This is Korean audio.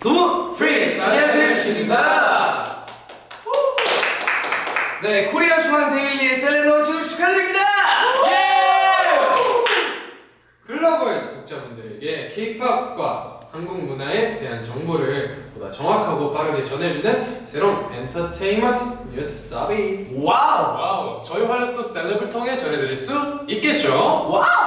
두 프리스! 안녕하세요 신입니다. 네 코리아 주간 데일리의 셀레노 지금 축하드립니다. 예! 글로벌 독자분들에게 케이팝과 한국 문화에 대한 정보를 보다 정확하고 빠르게 전해주는 새로운 엔터테인먼트 뉴스 서비스. 와우 와우, 저희 활력도 셀럽을 통해 전해드릴 수 있겠죠? 와우.